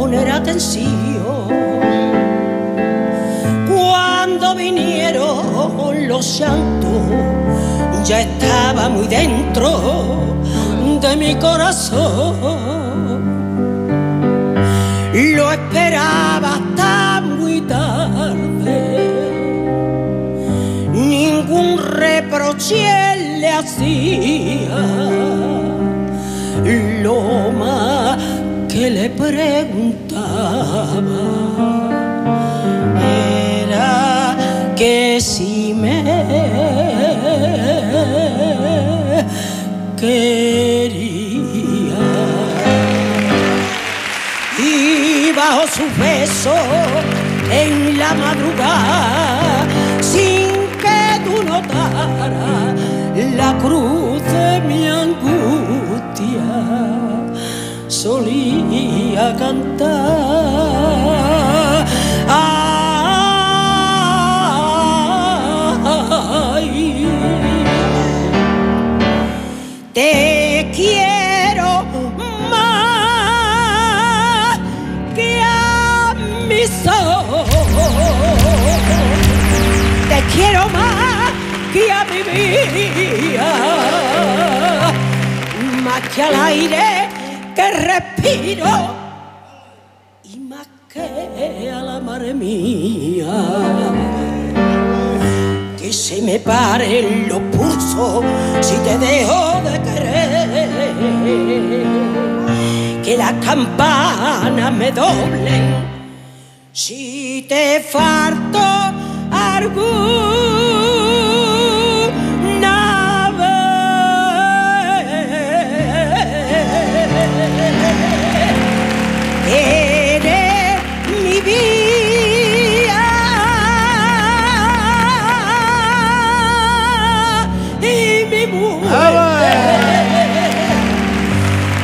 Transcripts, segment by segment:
poner atención. Cuando vinieron los llantos, ya estaba muy dentro de mi corazón. Lo esperaba hasta muy tarde ningún reproche le hacía. Lo le preguntaba era que si me quería. Y bajo su beso en la madrugada, sin que tú notaras la cruz cantar. Te quiero más que a mis ojos. Te quiero más que a mi vida, más que al aire que respiro y más que a la madre mía. Que se me paren los pulsos si te dejo de querer, que las campanas me doblen si te falto alguna mi vida y mi muerte.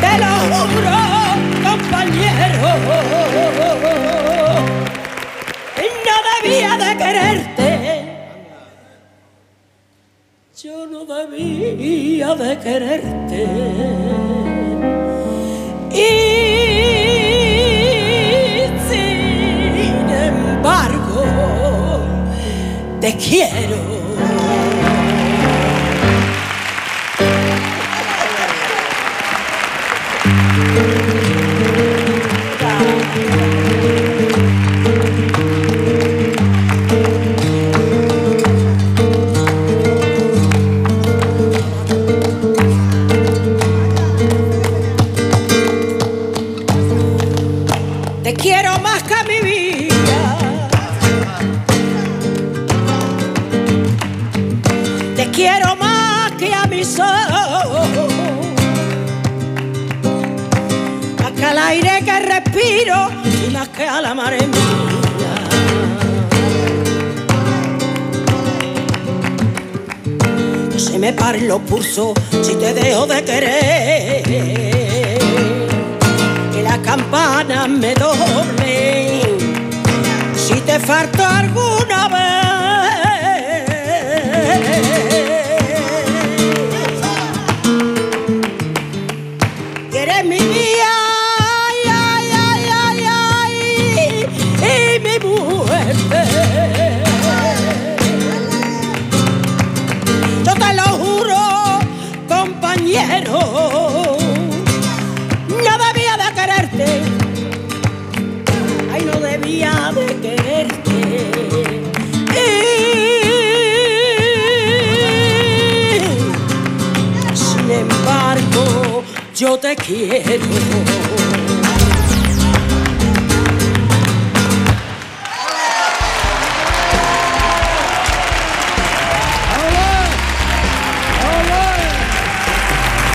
Te lo juro, compañero. No debía de quererte. Yo no debía de quererte. Te quiero. Quiero más que a mis ojos. Más que al aire que respiro y más que a la mare mía. Que se me paren los pulsos si te dejo de querer que las campanas me doblen si te falto Debía de quererte. Sin embargo, yo te quiero.